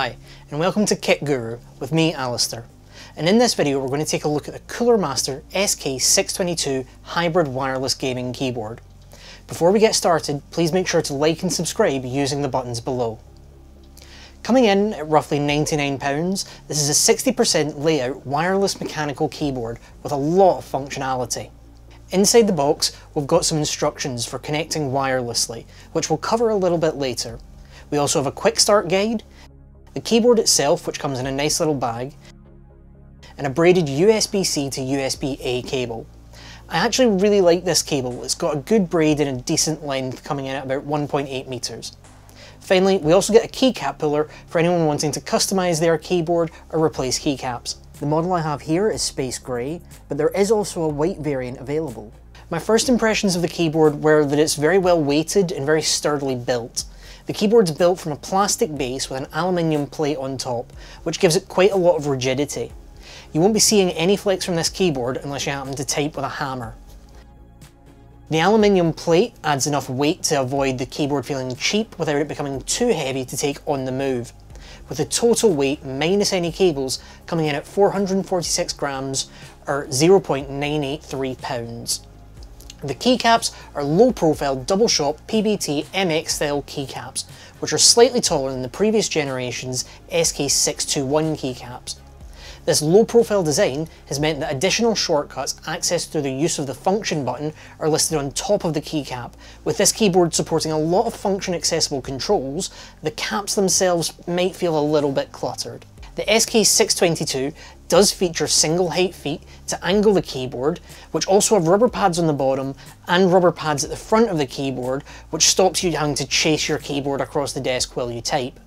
Hi, and welcome to Kit Guru with me, Alistair. And in this video, we're going to take a look at the Cooler Master SK622 Hybrid Wireless Gaming Keyboard. Before we get started, please make sure to like and subscribe using the buttons below. Coming in at roughly £99, this is a 60% layout wireless mechanical keyboard with a lot of functionality. Inside the box, we've got some instructions for connecting wirelessly, which we'll cover a little bit later. We also have a quick start guide the keyboard itself, which comes in a nice little bag, and a braided USB-C to USB-A cable. I actually really like this cable, it's got a good braid and a decent length coming in at about 1.8 meters. Finally, we also get a keycap puller for anyone wanting to customise their keyboard or replace keycaps. The model I have here is space grey, but there is also a white variant available. My first impressions of the keyboard were that it's very well weighted and very sturdily built. The keyboard's built from a plastic base with an aluminium plate on top, which gives it quite a lot of rigidity. You won't be seeing any flex from this keyboard unless you happen to type with a hammer. The aluminium plate adds enough weight to avoid the keyboard feeling cheap without it becoming too heavy to take on the move, with the total weight minus any cables coming in at 446 grams or 0.983 pounds. The keycaps are low profile double shot PBT MX style keycaps, which are slightly taller than the previous generation's SK621 keycaps. This low profile design has meant that additional shortcuts accessed through the use of the function button are listed on top of the keycap. With this keyboard supporting a lot of function accessible controls, the caps themselves might feel a little bit cluttered. The SK622 does feature single height feet to angle the keyboard, which also have rubber pads on the bottom and rubber pads at the front of the keyboard, which stops you having to chase your keyboard across the desk while you type.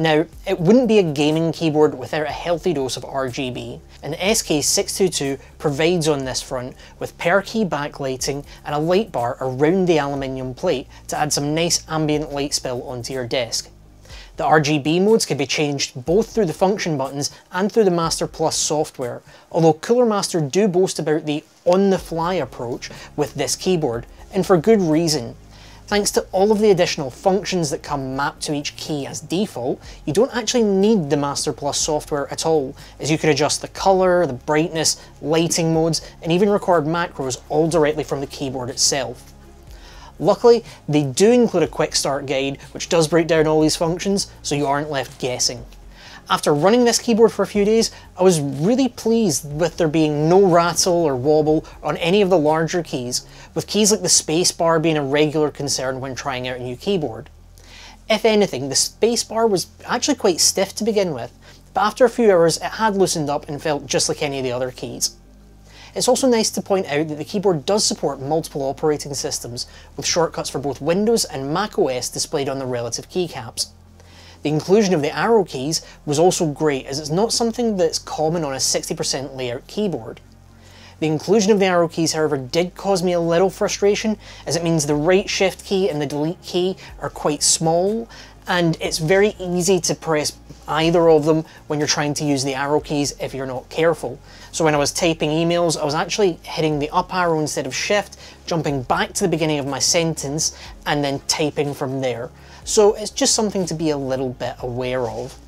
Now, it wouldn't be a gaming keyboard without a healthy dose of RGB, and the SK622 provides on this front with per key backlighting and a light bar around the aluminium plate to add some nice ambient light spill onto your desk. The RGB modes can be changed both through the function buttons and through the Master Plus software, although Cooler Master do boast about the on-the-fly approach with this keyboard, and for good reason. Thanks to all of the additional functions that come mapped to each key as default, you don't actually need the Master Plus software at all, as you can adjust the colour, the brightness, lighting modes, and even record macros all directly from the keyboard itself. Luckily, they do include a quick start guide, which does break down all these functions, so you aren't left guessing. After running this keyboard for a few days, I was really pleased with there being no rattle or wobble on any of the larger keys, with keys like the spacebar being a regular concern when trying out a new keyboard. If anything, the spacebar was actually quite stiff to begin with, but after a few hours it had loosened up and felt just like any of the other keys. It's also nice to point out that the keyboard does support multiple operating systems, with shortcuts for both Windows and macOS displayed on the relative keycaps. The inclusion of the arrow keys was also great as it's not something that's common on a 60% layout keyboard. The inclusion of the arrow keys however did cause me a little frustration as it means the right shift key and the delete key are quite small and it's very easy to press either of them when you're trying to use the arrow keys if you're not careful. So when I was typing emails, I was actually hitting the up arrow instead of shift, jumping back to the beginning of my sentence, and then typing from there. So it's just something to be a little bit aware of.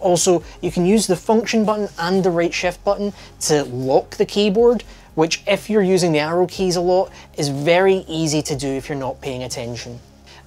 Also, you can use the function button and the right shift button to lock the keyboard, which if you're using the arrow keys a lot, is very easy to do if you're not paying attention.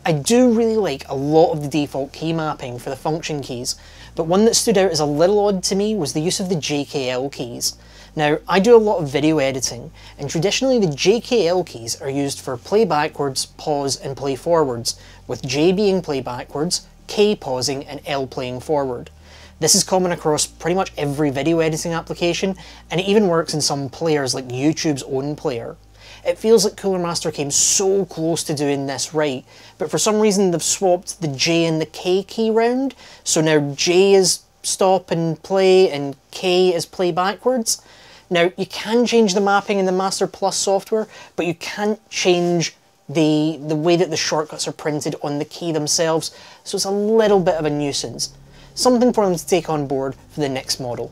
I do really like a lot of the default key mapping for the function keys, but one that stood out as a little odd to me was the use of the JKL keys. Now, I do a lot of video editing, and traditionally the JKL keys are used for play backwards, pause, and play forwards, with J being play backwards, K pausing, and L playing forward. This is common across pretty much every video editing application, and it even works in some players like YouTube's own player. It feels like Cooler Master came so close to doing this right, but for some reason they've swapped the J and the K key round, so now J is stop and play and K is play backwards. Now you can change the mapping in the Master Plus software, but you can't change the, the way that the shortcuts are printed on the key themselves, so it's a little bit of a nuisance. Something for them to take on board for the next model.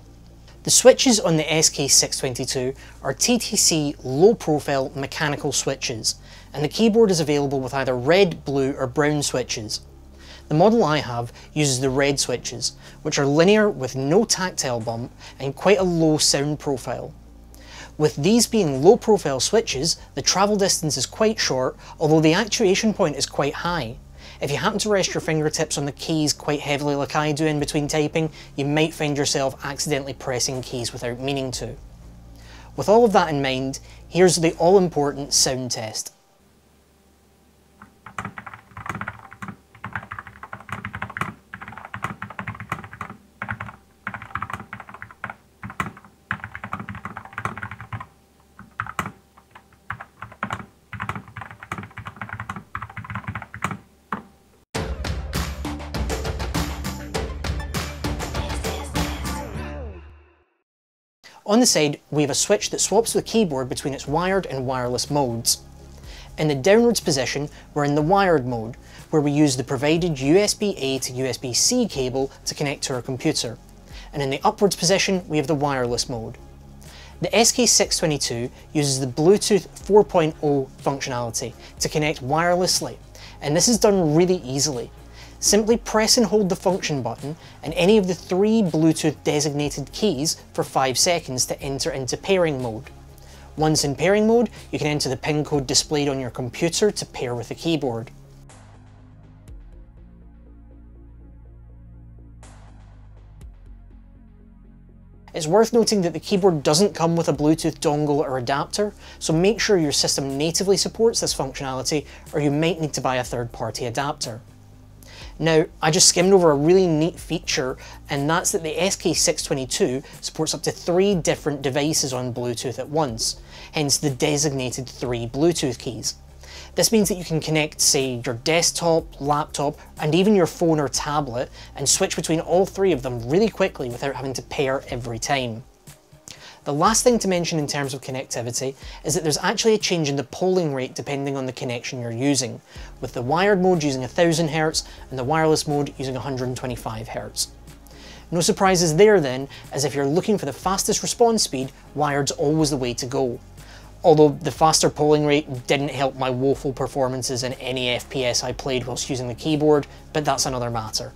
The switches on the SK622 are TTC low profile mechanical switches and the keyboard is available with either red, blue or brown switches. The model I have uses the red switches, which are linear with no tactile bump and quite a low sound profile. With these being low profile switches, the travel distance is quite short, although the actuation point is quite high. If you happen to rest your fingertips on the keys quite heavily like I do in between typing, you might find yourself accidentally pressing keys without meaning to. With all of that in mind, here's the all-important sound test. On the side, we have a switch that swaps the keyboard between its wired and wireless modes. In the downwards position, we're in the wired mode, where we use the provided USB-A to USB-C cable to connect to our computer. And in the upwards position, we have the wireless mode. The SK622 uses the Bluetooth 4.0 functionality to connect wirelessly, and this is done really easily. Simply press and hold the function button and any of the three Bluetooth designated keys for 5 seconds to enter into pairing mode. Once in pairing mode, you can enter the pin code displayed on your computer to pair with the keyboard. It's worth noting that the keyboard doesn't come with a Bluetooth dongle or adapter, so make sure your system natively supports this functionality or you might need to buy a third-party adapter. Now, I just skimmed over a really neat feature, and that's that the SK622 supports up to three different devices on Bluetooth at once, hence the designated three Bluetooth keys. This means that you can connect, say, your desktop, laptop, and even your phone or tablet, and switch between all three of them really quickly without having to pair every time. The last thing to mention in terms of connectivity is that there's actually a change in the polling rate depending on the connection you're using, with the wired mode using 1000Hz and the wireless mode using 125Hz. No surprises there then, as if you're looking for the fastest response speed, wired's always the way to go. Although the faster polling rate didn't help my woeful performances in any FPS I played whilst using the keyboard, but that's another matter.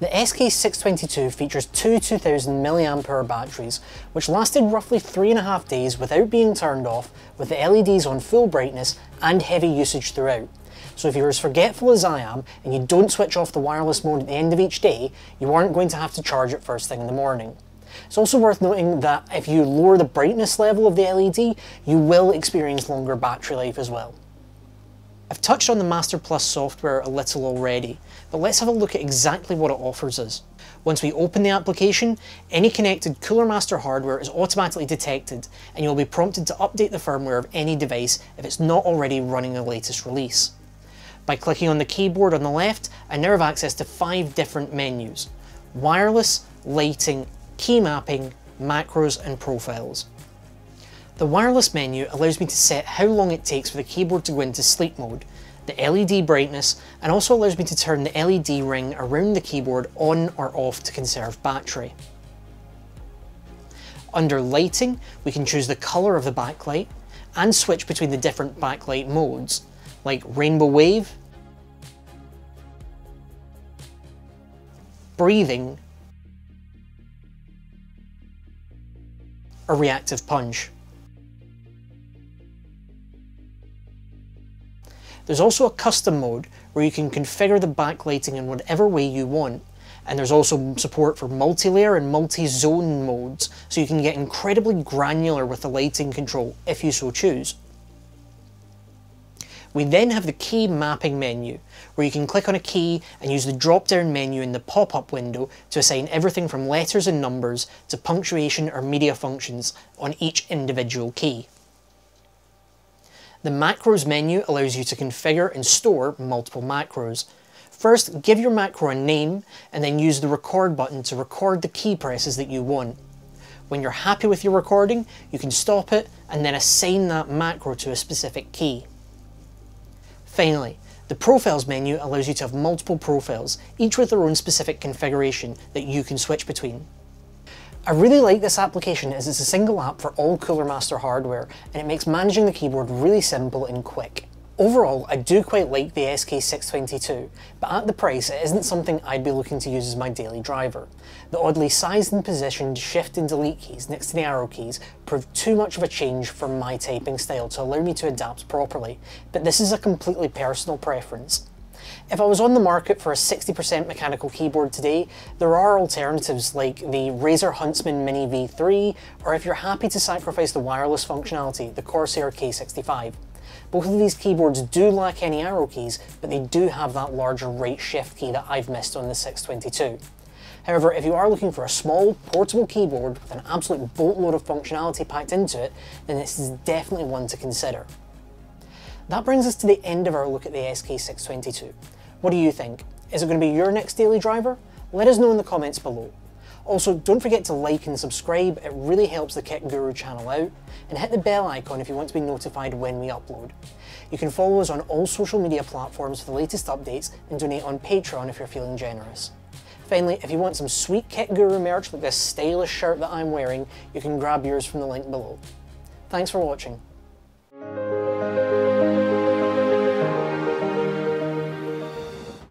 The SK622 features two 2000 mAh batteries, which lasted roughly three and a half days without being turned off, with the LEDs on full brightness and heavy usage throughout. So if you're as forgetful as I am, and you don't switch off the wireless mode at the end of each day, you aren't going to have to charge it first thing in the morning. It's also worth noting that if you lower the brightness level of the LED, you will experience longer battery life as well. I've touched on the Master Plus software a little already, but let's have a look at exactly what it offers us. Once we open the application, any connected Cooler Master hardware is automatically detected and you'll be prompted to update the firmware of any device if it's not already running the latest release. By clicking on the keyboard on the left, I now have access to five different menus. Wireless, lighting, key mapping, macros and profiles. The wireless menu allows me to set how long it takes for the keyboard to go into sleep mode, the LED brightness, and also allows me to turn the LED ring around the keyboard on or off to conserve battery. Under lighting, we can choose the colour of the backlight and switch between the different backlight modes, like Rainbow Wave, Breathing, or Reactive Punch. There's also a custom mode where you can configure the backlighting in whatever way you want. And there's also support for multi-layer and multi-zone modes, so you can get incredibly granular with the lighting control if you so choose. We then have the key mapping menu, where you can click on a key and use the drop-down menu in the pop-up window to assign everything from letters and numbers to punctuation or media functions on each individual key. The macros menu allows you to configure and store multiple macros. First, give your macro a name and then use the record button to record the key presses that you want. When you're happy with your recording, you can stop it and then assign that macro to a specific key. Finally, the Profiles menu allows you to have multiple profiles, each with their own specific configuration that you can switch between. I really like this application as it's a single app for all Cooler Master hardware and it makes managing the keyboard really simple and quick. Overall, I do quite like the SK622, but at the price it isn't something I'd be looking to use as my daily driver. The oddly sized and positioned shift and delete keys next to the arrow keys prove too much of a change for my typing style to allow me to adapt properly, but this is a completely personal preference. If I was on the market for a 60% mechanical keyboard today, there are alternatives like the Razer Huntsman Mini V3, or if you're happy to sacrifice the wireless functionality, the Corsair K65. Both of these keyboards do lack any arrow keys, but they do have that larger right shift key that I've missed on the 622. However, if you are looking for a small, portable keyboard with an absolute boatload of functionality packed into it, then this is definitely one to consider. That brings us to the end of our look at the SK622. What do you think? Is it going to be your next daily driver? Let us know in the comments below. Also, don't forget to like and subscribe, it really helps the Kit Guru channel out, and hit the bell icon if you want to be notified when we upload. You can follow us on all social media platforms for the latest updates and donate on Patreon if you're feeling generous. Finally, if you want some sweet Kit Guru merch like this stylish shirt that I'm wearing, you can grab yours from the link below. Thanks for watching.